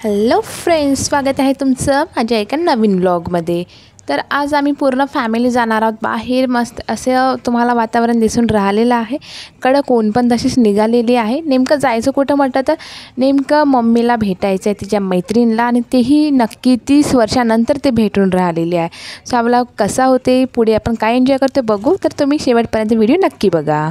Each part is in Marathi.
हॅलो फ्रेंड्स स्वागत आहे तुमचं माझ्या एका नवीन ब्लॉगमध्ये तर आज आम्ही पूर्ण फॅमिली जाणार आहोत बाहेर. मस्त असं तुम्हाला वातावरण दिसून राहिलेलं आहे. कडक ऊन पण तशीच निघालेली आहे. नेमकं जायचं कुठं म्हटलं तर नेमकं मम्मीला भेटायचं आहे तिच्या मैत्रिणीला आणि तेही नक्की तीस वर्षानंतर ते भेटून राहिलेली आहे. सो आपला कसा होते पुढे आपण काय एन्जॉय करतो बघू. तर तुम्ही शेवटपर्यंत व्हिडिओ नक्की बघा.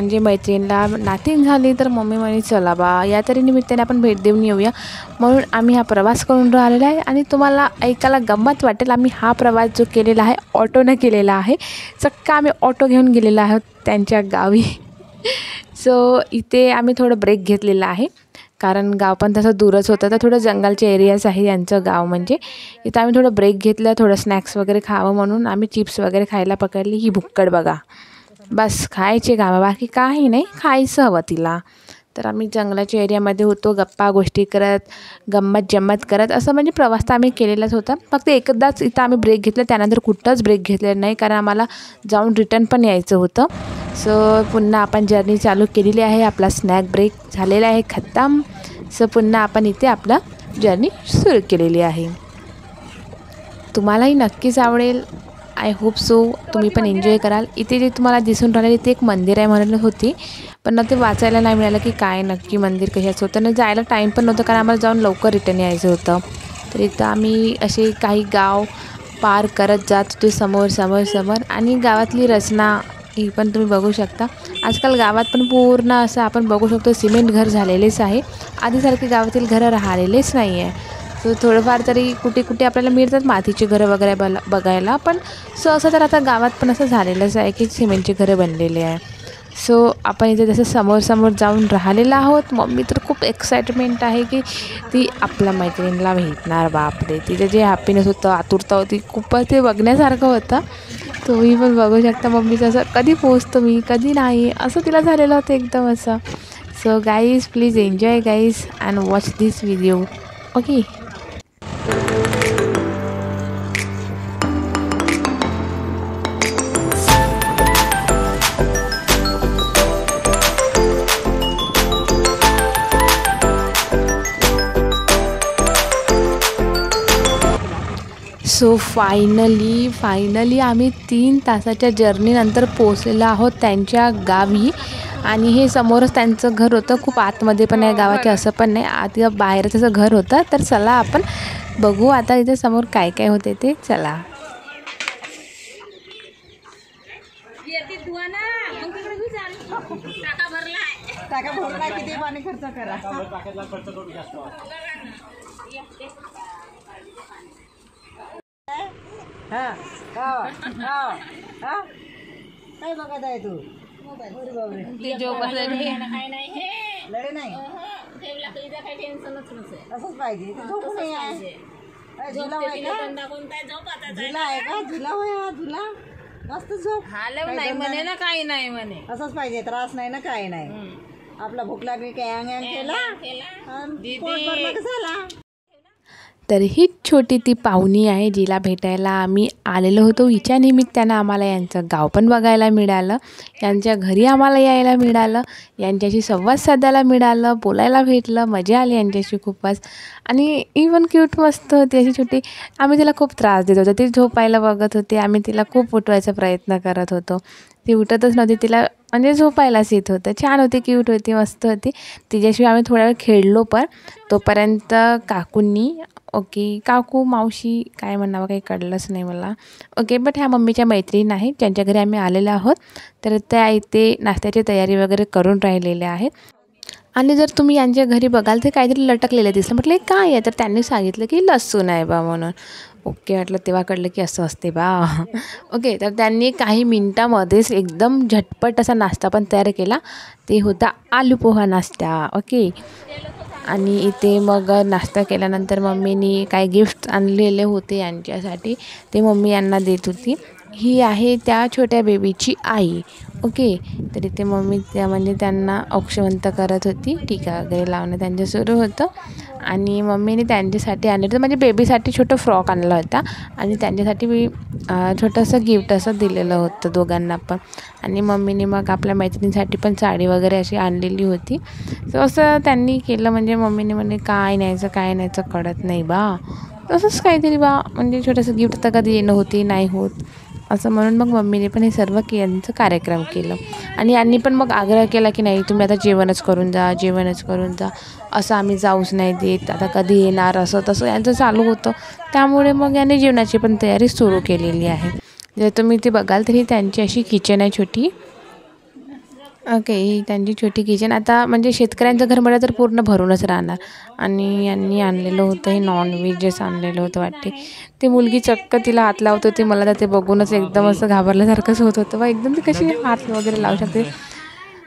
म्हणजे मैत्रिणीला नातीन झाली तर मम्मी म्हणे चला बा या तरी निमित्ताने आपण भेट देऊन येऊया. म्हणून आम्ही हा प्रवास करून राहिलेला आहे आणि तुम्हाला ऐकायला गंमत वाटेल आम्ही हा प्रवास जो केलेला आहे ऑटोनं केलेला आहे. चक्का आम्ही ऑटो घेऊन गेलेला आहोत त्यांच्या गावी. सो इथे आम्ही थोडं ब्रेक घेतलेला आहे. कारण गाव पण तसं दूरच होतं तर थोडं जंगलचे एरियाज आहे यांचं गाव म्हणजे. इथं आम्ही थोडं ब्रेक घेतलं थोडं स्नॅक्स वगैरे खावं म्हणून आम्ही चिप्स वगैरे खायला पकडली. ही भुक्कड बघा. बस खायचे गावा बाकी काही नाही खायचं हवं तिला. तर आम्ही जंगलाच्या एरियामध्ये होतो गप्पा गोष्टी करत गंमत जम्मत करत असं म्हणजे प्रवास तर आम्ही केलेलाच होता. फक्त एकदाच इथं आम्ही ब्रेक घेतला त्यानंतर कुठंच ब्रेक घेतलेला नाही कारण आम्हाला जाऊन रिटर्न पण यायचं होतं. सो पुन्हा आपण जर्नी चालू केलेली आहे आपला स्नॅक ब्रेक झालेला आहे खत्तम सो पुन्हा आपण इथे आपला जर्नी सुरू केलेली आहे. तुम्हालाही नक्कीच आवडेल. आय होप सो तुम्ही पण एन्जॉय कराल. इथे जे तुम्हाला दिसून राहिले इथे एक मंदिर आहे म्हणून होती. पण ना ते वाचायला नाही मिळालं की काय नक्की मंदिर कशाचं होतं. ना जायला टाईम पण नव्हतं कारण आम्हाला जाऊन लवकर रिटर्न यायचं होतं. तर इथं आम्ही असे काही गाव पार करत जात होते समोर समोर समोर. आणि गावातली रचना ही पण तुम्ही बघू शकता. आजकाल गावात पण पूर्ण असं आपण बघू शकतो सिमेंट घर झालेलेच आहे. आधीसारखे गावातील घरं राहिलेलेच नाही आहे सो थोडंफार तरी कुठे कुठे आपल्याला मिळतात मातीची घरं वगैरे बला बघायला पण सो असं तर आता गावात पण असं झालेलंच आहे की सिमेंटची घरं बनलेली आहे. सो आपण इथे जसं समोर समोर जाऊन राहिलेलं आहोत मम्मी तर खूप एक्साइटमेंट आहे की ती आपल्या मैत्रिणीला भेटणार बापरे! तिचं जे हॅपीनेस होतं आतुरता होती खूपच ते बघण्यासारखं होतं. तुम्ही पण बघू शकता मम्मीचं असं कधी पोचतो मी कधी नाही असं तिला झालेलं होतं एकदम असं. So guys please enjoy guys and watch this video okay so finally finally आम्ही तीन तासाच्या जर्नीनंतर पोचलेलो आहोत त्यांच्या गावी. आणि हे समोरच त्यांचं घर होतं. खूप आतमध्ये पण आहे गावाचे असं पण नाही. आत बाहेर त्याचं घर होतं. तर चला आपण बघू आता इथे समोर काय काय होते ते. चला. टाका भरला किती पाणी खर्च करा. हा हा हा हा. काय बघत आहे तू? अरे बापरे. लढे नाही. असंच पाहिजे. ते झोपू अरे, झुला आहे का? झुला आहे का? झुला होय हा झुला? मस्त झोप. काही नाही म्हणे ना काही नाही म्हणे. असंच पाहिजे त्रास नाही ना काय नाही. आपला भूक लागली काय अंग अंग केला आणि पोट भरलं की झाला? तर ही छोटी ती पाहुणी आहे जिला भेटायला आम्ही आलेलो होतो. हिच्या निमित्तानं आम्हाला यांचं गाव पण बघायला मिळालं. यांच्या घरी आम्हाला यायला मिळालं. यांच्याशी संवाद साधायला मिळालं. बोलायला भेटलं. मजा आली यांच्याशी खूपच. आणि इवन क्यूट मस्त होती अशी छोटी. आम्ही तिला खूप त्रास देत होतो. ती झोपायला बघत होती. आम्ही तिला खूप उठवायचा प्रयत्न करत होतो. ती उठतच नव्हती. तिला म्हणजे झोपायलाच येत होतं. छान होती क्यूट होती मस्त होती. तिच्याशिवाय आम्ही थोडा वेळ खेळलो पण तोपर्यंत काकूंनी ओके. काकू मावशी काय म्हणावं काही कळलंच नाही मला. ओके बट ह्या मम्मीच्या मैत्रीण आहेत. ज्यांच्या घरी आम्ही आलेलो आहोत. तर त्या इथे नाश्त्याची तयारी वगैरे करून राहिलेल्या आहेत. आणि जर तुम्ही यांच्या घरी बघाल तर काहीतरी लटकलेलं दिसलं. म्हटलं हे काय आहे? तर त्यांनी सांगितलं की लसूण आहे बा म्हणून. ओके वाटलं तेव्हा कळलं की असं असते बा. ओके तर त्यांनी काही मिनटामध्येच एकदम झटपट असा नाश्ता पण तयार केला. ते होता आलू पोहा नाश्ता. ओके. आणि इथे मग नाश्ता केल्यानंतर मम्मीनी काही गिफ्ट आणलेले होते यांच्यासाठी ते मम्मी यांना देत होती. ही आहे त्या छोट्या बेबीची आई. ओके? तर इथे मम्मी त्या म्हणजे त्यांना औक्षवंत करत होती. टीका वगैरे लावणं त्यांचं सुरू होतं. आणि मम्मीने त्यांच्यासाठी आणलं होतं. म्हणजे बेबीसाठी छोटं फ्रॉक आणला होता. आणि त्यांच्यासाठी मी छोटंसं गिफ्ट असं दिलेलं होतं दोघांना पण. आणि मम्मीने मग आपल्या मैत्रिणीसाठी पण साडी वगैरे अशी आणलेली होती. तर असं त्यांनी केलं. म्हणजे मम्मीने म्हणे काय न्यायचं काय न्यायचं कळत नाही बा. तसंच काहीतरी बा. म्हणजे छोटंसं गिफ्ट तर कधी येणं होती नाही होत. असं म्हणून मग मम्मीने पण हे सर्व यांचं कार्यक्रम केलं. आणि यांनी पण मग आग्रह केला की नाही तुम्ही आता जेवणच करून जा जेवणच करून जा. असं आम्ही जाऊच नाही देत आता कधी येणार असं तसं यांचं चालू होतं. त्यामुळे मग यांनी जेवणाची पण तयारी सुरू केलेली आहे. जर तुम्ही ते बघाल तरी त्यांची अशी किचन आहे छोटी. ओके ही त्यांची छोटी किचन आता म्हणजे शेतकऱ्यांचं घर म्हटलं तर पूर्ण भरूनच राहणार. आणि यांनी आणलेलं होतं हे नॉनव्हेजच आणलेलं होतं वाटते. ते मुलगी चक्क तिला हात लावत होती. मला तर ते बघूनच एकदम असं घाबरल्यासारखंच होत होतं. वा एकदम ती कशी हात वगैरे लावू शकते?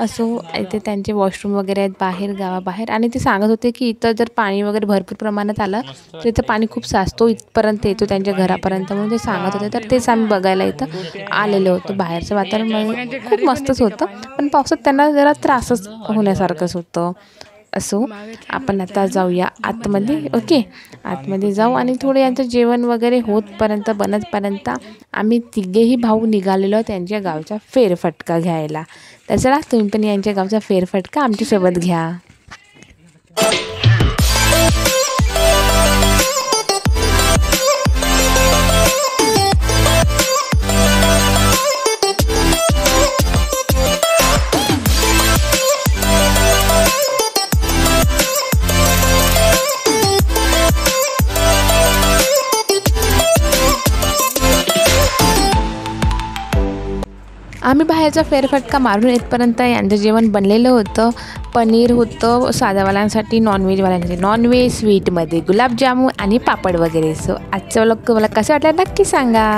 असो इथे त्यांचे वॉशरूम वगैरे आहेत बाहेर गावाबाहेर. आणि ते सांगत होते की इथं जर पाणी वगैरे भरपूर प्रमाणात आलं तर इथं पाणी खूप साचतो इथपर्यंत येतो त्यांच्या घरापर्यंत. म्हणून ते सांगत होते. तर तेच आम्ही बघायला इथं आलेलो होतो बाहेरचं वातावरण. म्हणजे खूप मस्तच होतं. पण पावसात त्यांना जरा त्रासच होण्यासारखंच होतं. असो आपण आता जाऊया आतमध्ये ओके? आतमध्ये जाऊ आणि थोडं यांचं जेवण वगैरे होतपर्यंत बनतपर्यंत आम्ही तिघेही भाऊ निघालेलो त्यांच्या गावचा फेरफटका घ्यायला. तर चला तुम्ही पण यांच्या गावचा फेरफटका आमच्यासोबत घ्या. आम्ही बाहेरचा फेरफटका मारून येतपर्यंत यांचं जेवण बनलेलं होतं. पनीर होतं साध्यावाल्यांसाठी नॉनव्हेजवाल्यांसाठी नॉनव्हेज स्वीटमध्ये गुलाबजामुन आणि पापड वगैरे. सो आजचं व्लॉग तुम्हाला कसं वाटलं नक्की सांगा.